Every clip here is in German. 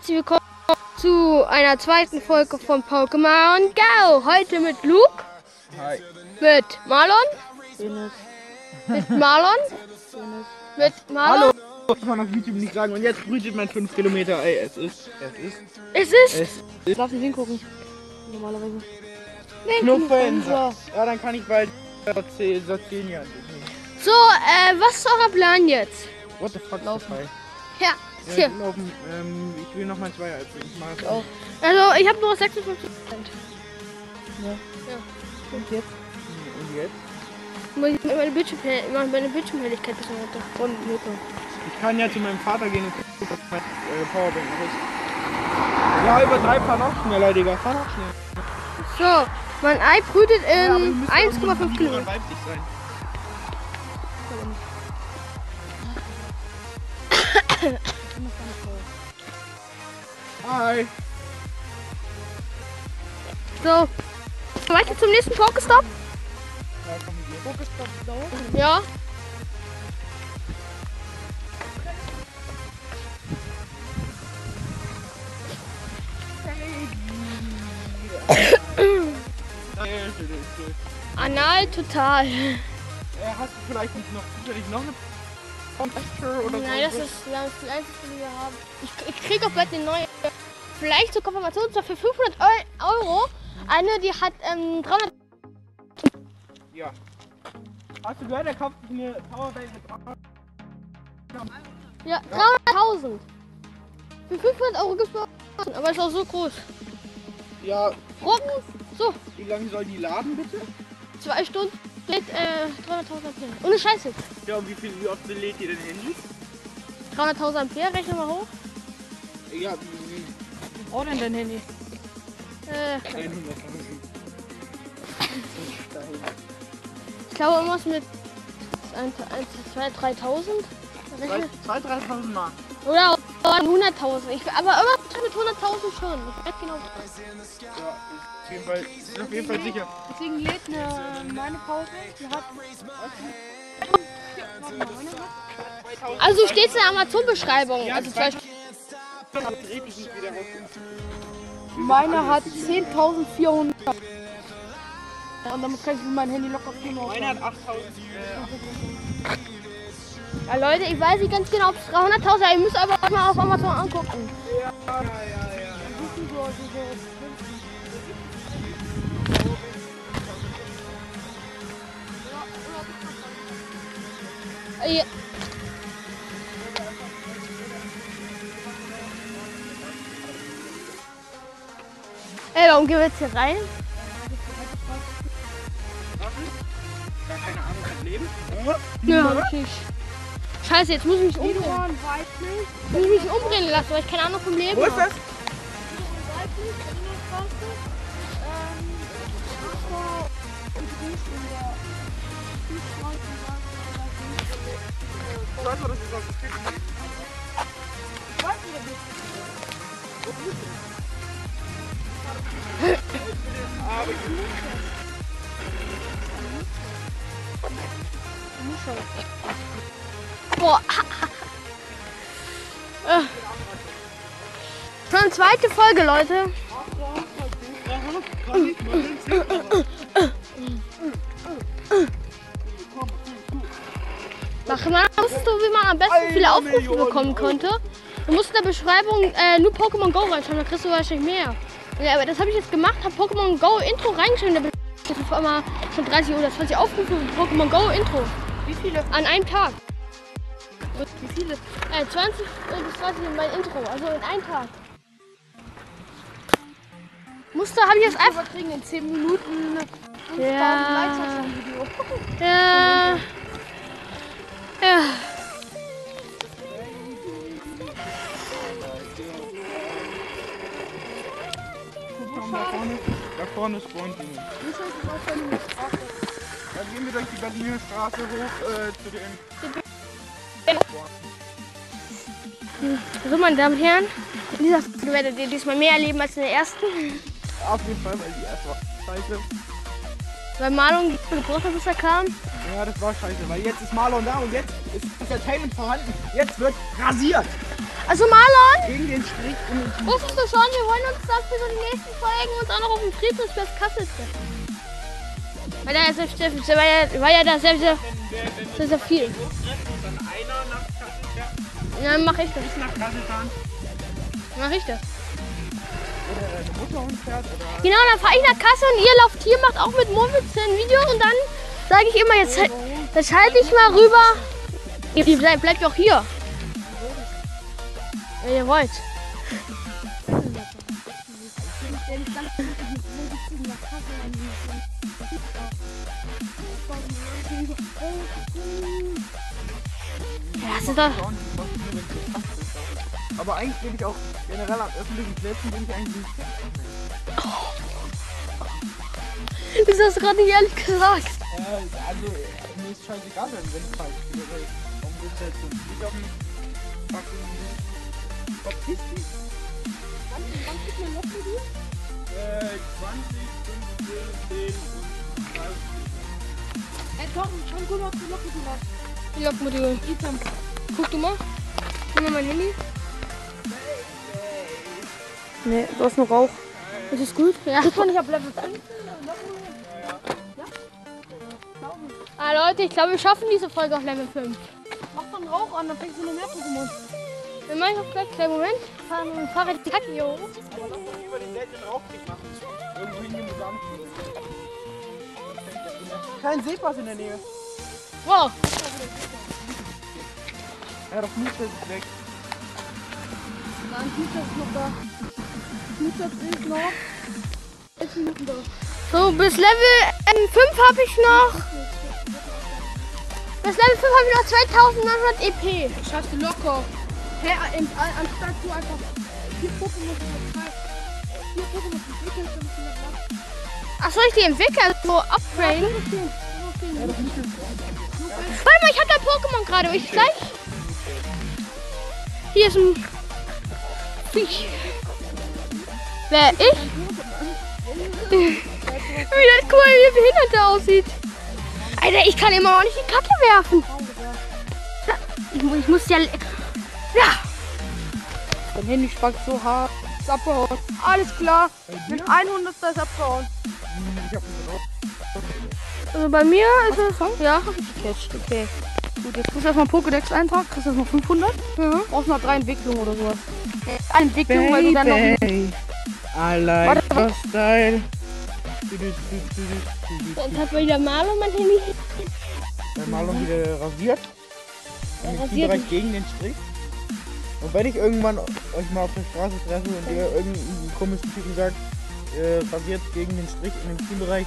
Herzlich willkommen zu einer zweiten Folge von Pokémon Go. Heute mit Luke, Hi. mit Marlon, mit Marlon, mit Marlon. Hallo. Das kann man auf YouTube nicht sagen. Und jetzt brütet man 5 Kilometer. Ey, es ist. Es ist. Es ist Es Ich darf nicht hingucken. Normalerweise. Knuffen. Ja, dann kann ich bald Sortenia. so. Äh, was ist euer Plan jetzt? What the fuck? Laufen. Ja, Ja, hier. ich, laufen. Ähm, ich will noch mal zwei als ich mach es auch. Also ich habe nur 56 Und jetzt? Und jetzt? Muss ich meine Bildschirmhell- mach meine Bildschirmhelligkeit bisschen runter. Und Meter. Ich kann ja zu meinem Vater gehen und gucken, was mein äh, Powerbank noch ist. Ja, übertreib, fahr noch schneller, Digga. Fahr noch schneller. So, mein Ei brütet Ja, in ja irgendwo 1,5 lieb Kilometer. sein. Hi. So, weiter zum nächsten Pokestop. Ja, komm hier. Fokusstopp da oben. Ja. Anal total. Hast du vielleicht noch zufällig noch eine Nein, das so? das ist die einzige, die wir haben. Ich, ich kriege auch bald eine neue. Vielleicht zur Konfirmation zwar für 500 Eu- Euro. Eine, die hat ähm, 300. Ja. Hast du gehört, er kauft eine Powerbank mit 300? Ja, 300.000. Für 500 Euro gibt es aber ist auch so groß. Ja, Ruck. So, wie lange soll die laden bitte? zwei Stunden. Lädt äh, 300.000 Ampere. Ohne Scheiße. Ja, und wie, viel, wie oft lädt ihr dein Handy? 300.000 Ampere, rechne mal hoch. Ja, Wie braucht denn dein Handy? Äh, 100.000. ich glaube irgendwas mit 1, 2, 3.000. Rechne. 2.000, 3.000 Mark. Oder 100.000. Ich- Aber irgendwas mit 100.000 schon. Ich weiß genau. Ja, auf jeden Fall, ist auf jeden Fall sicher. Deswegen lädt eine, meine Pause. Die hat. Also steht es in der Amazon-Beschreibung. Also ich zwei weiß. Dann dreht ich nicht wieder raus. Meine hat 10.400. Und damit kann ich mit meinem Handy locker viel mehr Meine hat aufladen. 8.000. Äh, Ja, Leute, ich weiß nicht ganz genau, ob es 300.000 ist. Ihr müsst aber mal auf Amazon angucken. ja, ja, ja, ja. Ja. Ey, warum gehen wir jetzt hier rein? Gar keine Ahnung vom Leben. Nö, hab ich nicht. Scheiße, jetzt muss ich mich nicht. Ich muss mich umdrehen lassen, weil ich keine Ahnung vom Leben Wo ist habe. das? das ist Tisch. Ich weiß nicht, Boah. Schon zweite Folge, Leute. Mach mal, wusstest du, wie man am besten viele Aufrufe bekommen konnte? Du musst in der Beschreibung äh, nur Pokémon Go reinschreiben, dann kriegst du wahrscheinlich mehr. Ja, aber das habe ich jetzt gemacht, habe Pokémon Go Intro reingeschrieben. Da bin ich auf einmal schon 30 oder 20 Aufrufe für Pokémon Go Intro. Wie viele? An einem Tag. Wie viele? Äh, 20 bis 30 in mein Intro, also in einem Tag. Musste, habe ich jetzt einfach. Wir kriegen in 10 Minuten 5000 Ja. Likes auf dem Video. Ja. Ja. Da vorne, da vorne spawnt jemand. Dann gehen wir durch die Berliner Straße hoch äh, zu dem. So, meine Damen und Herren, in dieser Folge werdet ihr diesmal mehr erleben als in der ersten. Auf jeden Fall, weil die erste war scheiße. Weil Marlon Geburtstag kam. Ja, das war scheiße, weil jetzt ist Marlon da und jetzt ist Entertainment vorhanden. Jetzt wird rasiert. Also Marlon, Gegen den Strich und den wusstest du schon, wir wollen uns dafür so die nächsten Folgen uns auch noch auf dem Friedhofsplatz Kassel treffen. Weil da ist ja, Steffen- weil ja, weil ja da sehr, sehr, sehr, sehr viel. Ja, dann mach ich das. nach Kassel fahren. Mach ich das. Oder Genau, dann fahre ich nach Kassel und ihr lauft hier, macht auch mit Murwitz ein Video und dann sage ich immer, jetzt, schalte ich mal rüber. Ihr ihr bleibt, bleibt doch hier. Wenn ihr wollt. Ja, das ist doch. ist. Aber eigentlich bin ich auch generell an öffentlichen Plätzen bin ich eigentlich nicht. Das hast du gerade nicht ehrlich gesagt. Äh, also, mir ist scheißegal, wenn es falsch ist. aber Warum du jetzt so nicht auf dem fucking Verpiss dich? Äh, 20, 15, 10 und 30. Ey, Tom, schon gut auf die Locke gemacht. Die Lokmodul. Ethan. Guck du mal. Nimm mal mein Handy. Nee, du hast noch Rauch. Ist es gut? Ja. Guck mal, ich hab Level 5. Ah, Leute, ich glaube, wir schaffen diese Folge auf Level 5. Mach dann Rauch an, dann fängst du noch mehr Pokémon. Ich auch gleich. Kleinen Moment. Fahren fahr ich die Kacke hier hoch. Aber lass uns lieber den seltenen Rauchkrieg machen. Irgendwo hingehen und sagen. Kein Seepass in der Nähe. Wow. Ja, doch das ist weg. Nein, Fußball ist noch da. Fußball ist noch 11 Minuten da. So, bis Level ähm, 5 habe ich noch. Bis Level 5 habe ich noch 2900 EP. Schaffst du locker. Hä, in, an- anstatt du einfach vier Pokémon. Vier Pokémon zu entwickeln, dann bist du noch lang. Ach, soll ich die entwickeln? So upgraden? Warte mal, ich habe da Pokémon gerade. Ich gleich? Hier ist ein Viech. Wer? Ich? Wie das cool, wie behindert der aussieht. Alter, ich kann immer auch nicht die Kacke werfen. Ich muss ja. Ja. Dein Handy spackt so hart. Ist abgehauen. Alles klar. Mit 100 ist abgehauen. Ich hab. Also bei mir ist es. Ja. Gecatcht, okay. Gut, jetzt musst du erstmal Pokédex eintragen. Kriegst du erstmal 500. ja. Brauchst noch drei Entwicklungen oder sowas. Eine Entwicklung, weil du dann noch. I like Warte, your style. Jetzt hat wieder Marlon mein Handy. Dann Marlon wieder rasiert. Im rasiert Teambereich gegen den Strich. Und wenn ich irgendwann euch mal auf der Straße treffe und ihr irgendeinen komischen Typen sagt, äh, rasiert gegen den Strich in dem Teambereich,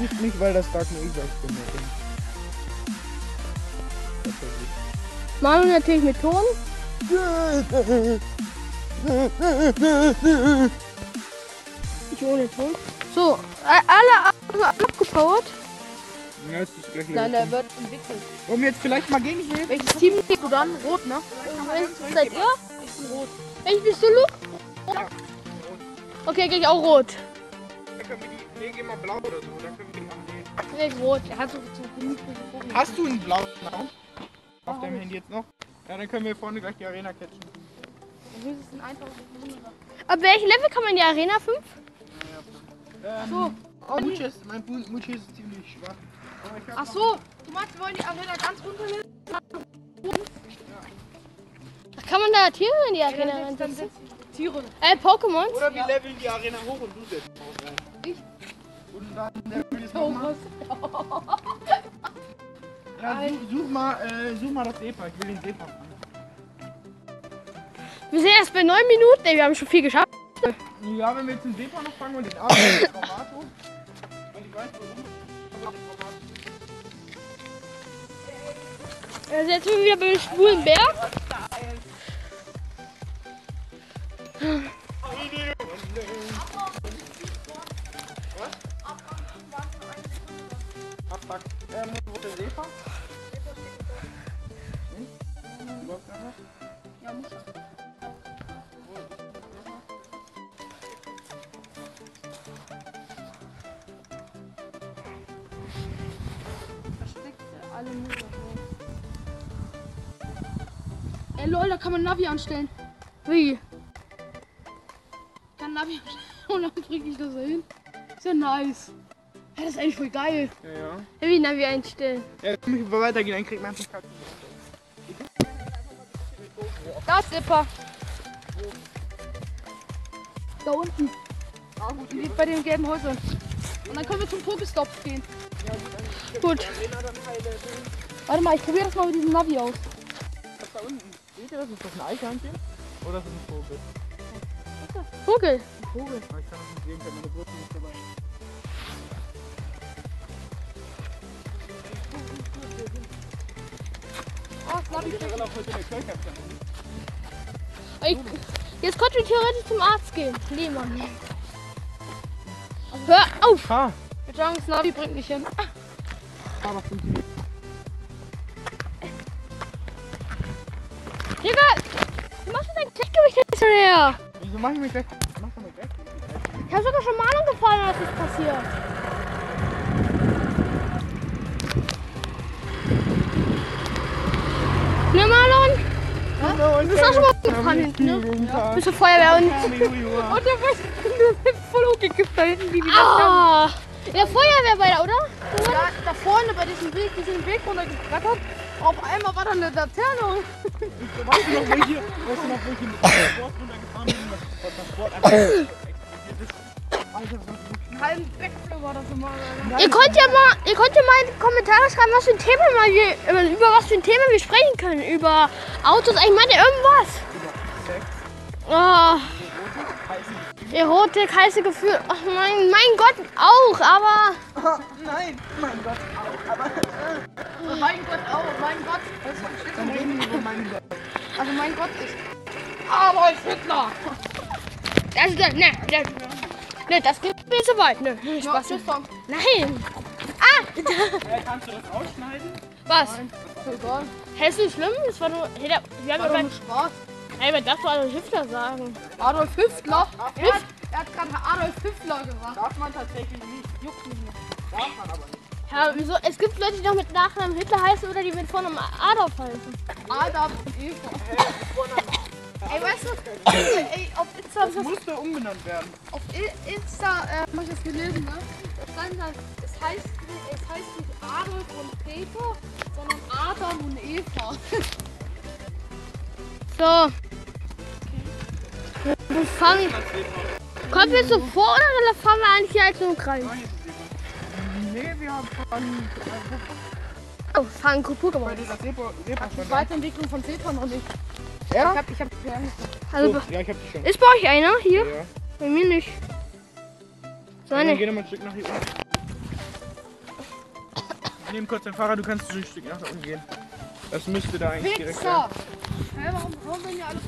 ruft mich, weil das sagt nur ich, ich bin. Das ist Marlon natürlich mit Ton. Ich ohne Ton. So, alle ab- abgepowert. Ja, gleich wieder. Nein, der wird entwickelt. Wollen wir jetzt vielleicht mal gegen ihn? Welches Team bist du dann? Rot, ne? Welches seid ihr? Ich bin rot. Welches bist du, Luke? Okay, gehe ich auch rot. Nee, geh mal blau oder so. Dann können wir. Nee. Ich rot. Er hat so. Hast du einen blauen Namen? Auf deinem Handy jetzt noch? Ja, dann können wir vorne gleich die Arena catchen. Du willst es in 1500. Ab welchem Level kann man in die Arena 5? Ähm, So. Oh, Mucci ist, mein Mucci ist ziemlich schwach. Ach so, du meinst, wir wollen die Arena ganz runter kann man da Tiere in die Arena reinsetzen? Tiere. Äh, Pokémon? Oder wir leveln die Arena hoch und du setzt drauf rein. Ich? Und dann leveln wir es nochmal. Ja, such, such mal, äh, such mal das Sepa. Ich will den Sepa fangen. Wir sind erst bei 9 Minuten. Ey, wir haben schon viel geschafft. Ja, wenn wir jetzt den Sepa noch fangen und den Arm den Traumato. Weil ich weiß warum. Also jetzt sind wir wieder beim schwulen Berg. Kann Navi anstellen. Wie? Kann Navi anstellen und dann bringe ich das hin. Ist ja nice. Hey, das ist eigentlich voll geil. Ja, ja. Wie Navi einstellen? Ja, jetzt muss ich weitergehen, dann kriegt man einfach Katzen. Da ist Zipper. Da unten. Die bei den gelben Häusern. Und dann können wir zum Pokestop gehen. Gut. Warte mal, ich probiere das mal mit diesem Navi aus. Ihr das? Ist das ein Eichhörnchen? Oder ist das ein Vogel? Vogel. Ein Vogel? Ich kann das nicht sehen, habe meine Brust nicht dabei. Oh, das. Ich. Ich, jetzt konnte ich theoretisch zum Arzt gehen. Nee, Mann. Hör auf! Wir sagen, das Navi bringt mich hin. Aber Digga! Du machst dein Gleichgewicht jetzt schon her! Wieso mach ich mich weg? Mach doch mal weg. Ich hab sogar schon mal angefallen, dass das passiert. Ne, Marlon? Hallo, Du bist auch schon mal umgefahren hinten, ne? Bist du Feuerwehr und... Und der ist voll hochgekippt da hinten, wie die Ah! In der Feuerwehr bei der, oder? Ja, da vorne bei diesem Weg, die sind den Weg runtergebrettert. Auf einmal war da eine Laterne. Weißt du noch, wo ich hier, weißt du noch, wo ich hier mit dem Sport runtergefahren bin? und Das das Sport einfach explodiert ist. Alter, halben Wechsel war das immer. Ihr könnt ja mal, ihr könnt ja mal in die Kommentare schreiben, was für ein Thema mal wir, über was für ein Thema wir sprechen können. Über Autos, ich meine irgendwas. Sex, Oh. Erotik, heiße Gefühle. Ach mein, mein Gott, auch, aber. Oh, nein, mein Gott. Aber Oh mein Gott, oh mein Gott. Das dann reden wir über meinen Gott. Also mein Gott ist Adolf Hitler. Das, das, ne, das, ne, das geht mir so weit. Ne, Ja, Spaß. Tom. Nein. Ah, Äh, kannst du das rausschneiden? was? Hä, ist nicht schlimm? Das war nur. Hey, da- wir haben War doch Spaß. Hey, wer darf doch Adolf Hitler sagen? Adolf Hitler? Er hat, er hat gerade Adolf Hitler gesagt. Darf man tatsächlich nicht. Juckt nicht mehr. Darf man aber nicht. Ja, wieso? Es gibt Leute, die noch mit Nachnamen Hitler heißen oder die mit Vornamen Adolf heißen. Adam und Eva. Ey, weißt du, ey, auf Insta, Das musste umbenannt werden. auf Insta äh, hab ich das gelesen, ne? Da stand dann, es heißt, nicht- es heißt nicht Adolf und Peter, sondern Adam und Eva. So. Wir fahren. Kommen wir so vor oder fahren wir eigentlich hier als im Kreis? Haben von Oh, fahren bei Pokémon. dieser Repo, Repo Die Weiterentwicklung von noch nicht. Ich Ja? hab, ich hab, ja, Also, So, ja, ich hab die schon. ist bei euch einer hier? Ja. Bei mir nicht. So, Dann ne. geh noch mal ein Stück nach hier unten. Ich nehme kurz dein Fahrrad, du kannst so ein Stück nach unten gehen. Das müsste da eigentlich direkt sein. Pizza! Hä, warum hauen wir denn hier alles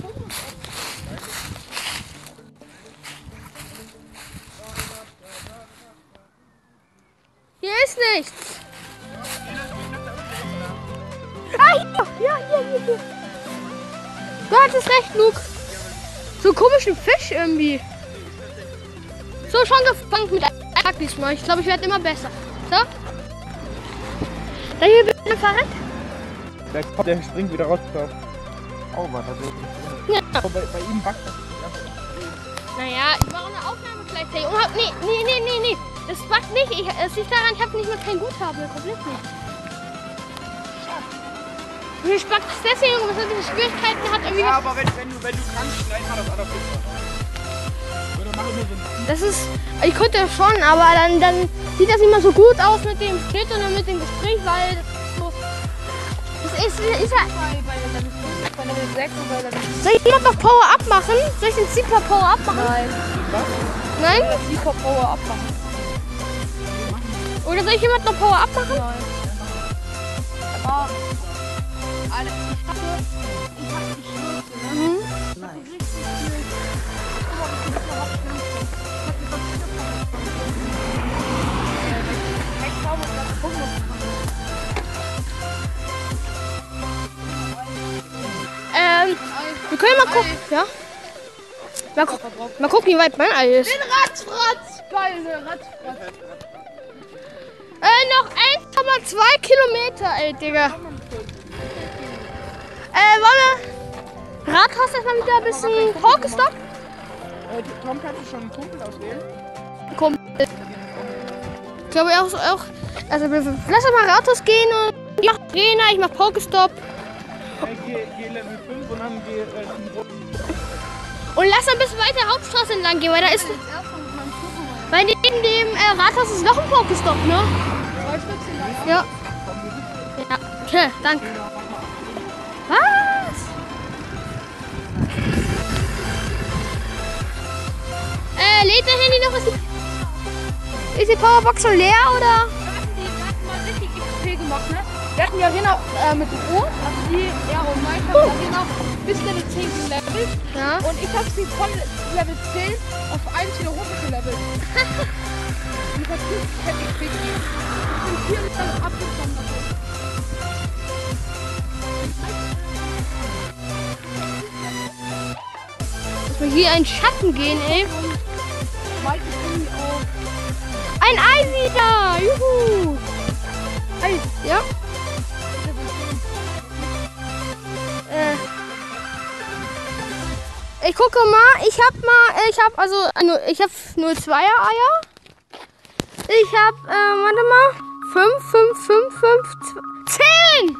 ist nichts. Ah, hier. Ja, hier, hier, hier. Du hattest recht, Luke. So einen komischen Fisch irgendwie. So, schon gefangen mit einem diesmal. Ich glaube, ich werde immer besser. So. Da hier bitte ein Fahrrad. Der, kommt, der springt wieder raus. Oh, warte, das ist Ja. Bei, bei ihm backt das. Naja, ich mache eine Aufnahme gleichzeitig. Und hab, nee, nee, nee, nee, nee. Das backt nicht. Ich, es liegt daran, ich habe nicht mehr kein Guthaben. Komplett nicht. Und ich backt es deswegen, weil es bisschen Schwierigkeiten hat. Irgendwie Ja, was aber wenn, wenn, du, wenn du kannst, schneid mal das andere Pizza. Das ist, ich könnte schon, aber dann, dann sieht das nicht mehr so gut aus mit dem Schnitt und mit dem Gespräch, weil das ist, ist ja, Bei, bei Level 5, bei Level 6 und bei Level soll ich noch Power-Up machen? Soll ich den Zipper Power-Up machen? Nein. Nein? Lieber Power abmachen. Oder soll ich jemand noch Power-Up machen? Nein. Aber. Alter, ich hatte. Ich hatte die Schürze, ne? Mhm. Uns Ähm, wir können mal gucken, ja? Mal, gu mal gucken, wie weit mein Ei ist. Den Ratzfratz! Geil, ne Ratzfratz. Äh, noch 1,2 Kilometer, ey, Digga. Äh, wollen wir, Rathaus erstmal wieder ein bisschen Pokestop. Äh, Tom, kannst du schon einen Kumpel auswählen? Kumpel. Ich glaube auch, auch also wir- lass uns mal Rathaus gehen und ich mach Arena, ich mach Pokestop. Äh, geh, geh Level 5 und dann geh äh, Und lass ein bisschen weiter Hauptstraße entlang gehen, weil da ist, weil neben dem äh, Rathaus ist noch ein Pokestop, ne? Ja. Ja, okay, danke. Was? Äh, lädt der Handy noch? Ist die, ist die Powerbox schon leer oder? Die hatten mal richtig XP gemacht, ne? Wir hatten die Arena äh, mit Rot, also die, ja, und Mike haben die Arena bis Level 10 gelevelt. Ja. Und ich habe sie von Level 10 auf 1 wieder hochgelevelt. Fett XP gegeben. Ich bin vier Level abgekommen. Dass wir hier in Schatten gehen, ey. Ein Ei! Juhu! Ei, ja. Äh. Ich gucke mal, ich hab mal, ich hab also, äh, nur- ich hab 02er Eier. Ich hab, äh, warte mal, 5, 5, 5, 5, 10!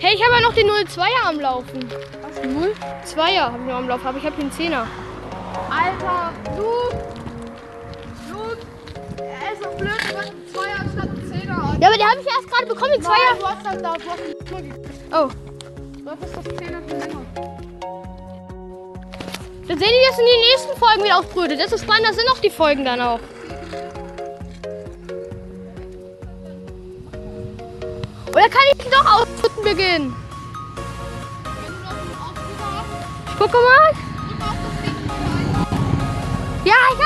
Hey, ich habe ja noch den 02er am Laufen. Was? Null? 2er habe ich noch am Laufen, aber ich habe den 10er. Alter, Luke! Luke! Er ist so blöd, du hast einen Zweier statt einen Zehner. Ja, aber den habe ich erst gerade bekommen, den Nein, 2er. du hast halt da, du hast Null gekriegt. Oh. Du hattest das Zehner schon länger. Dann sehen wir das in den nächsten Folgen wieder aufbrütet. Desto spannender sind auch die Folgen dann auch. Oder kann ich doch ausbrüten beginnen? Ich gucke mal. auf das. Ja, ich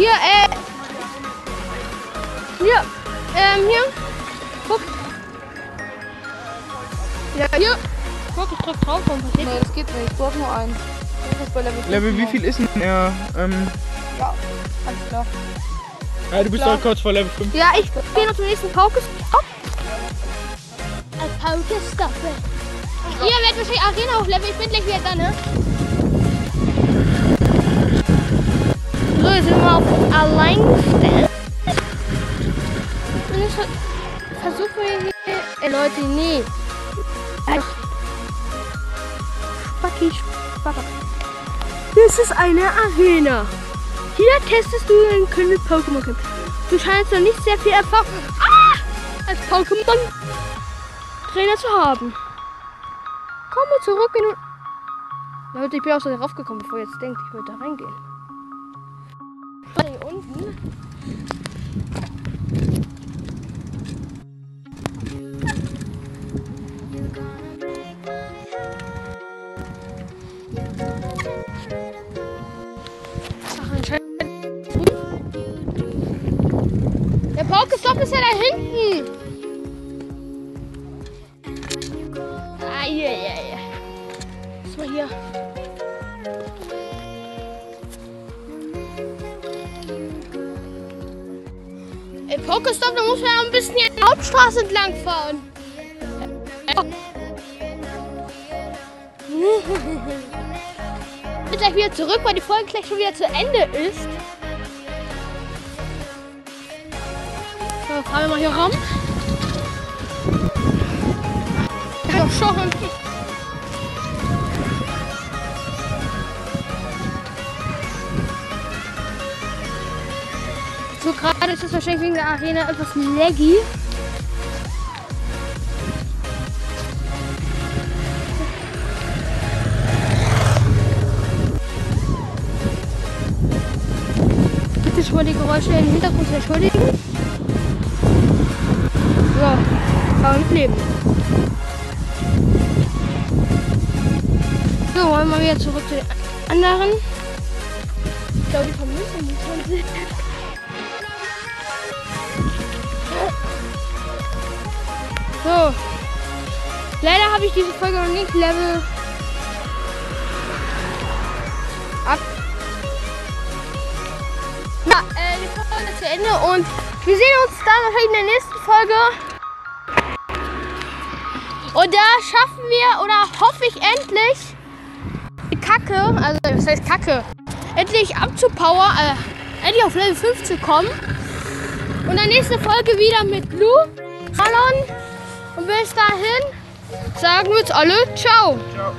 Hier, äh. Hier, ähm, hier. Guck. Ja, hier. Guck, ich drück drauf und passiert Nee, das geht nicht. Du hast nur einen. Bist bei Level Level, wie 5 viel ist denn er? Ähm, Ja, alles klar. ja, du bist doch kurz vor Level 5. Ja, ich gehe noch zum nächsten Pokestop. Ein Pokestop. Ihr werdet wahrscheinlich Arena hochleveln. Ich bin gleich wieder da, ne? So, jetzt sind wir mal auf Alleingestellt. Und jetzt ver- versuchen wir hier... Äh, Leute, nee. Spacki, Spacki. Das ist eine Arena. Hier testest du dein Können mit Pokémon kämpfen. Du scheinst noch nicht sehr viel Erfahrung ah! als Pokémon-Trainer zu haben. Komme zurück in... Leute, ich bin auch so raufgekommen, bevor ihr jetzt denkt, ich würde da reingehen. Hier unten. Der Pokestop ist ja da hinten. Pokestop, da muss man ja ein bisschen hier die Hauptstraße entlang fahren. Ich bin gleich wieder zurück, weil die Folge gleich schon wieder zu Ende ist. So, fahren wir mal hier rum. Ja, schon. So, gerade ist es wahrscheinlich wegen der Arena etwas laggy. Bitte schon mal die Geräusche im Hintergrund entschuldigen. Ja, kann man mit leben. So, wollen wir wieder zurück zu den anderen. Ich glaube, die vermischen mich. So. Leider habe ich diese Folge noch nicht Level ab. Na, äh, die Folge zu Ende und wir sehen uns dann wahrscheinlich in der nächsten Folge. Und da schaffen wir oder hoffe ich endlich die Kacke, also was heißt Kacke, endlich abzupower, äh, endlich auf Level 5 zu kommen. Und in der nächsten Folge wieder mit Lou, Halon und bis dahin sagen wir jetzt alle Ciao. Ciao.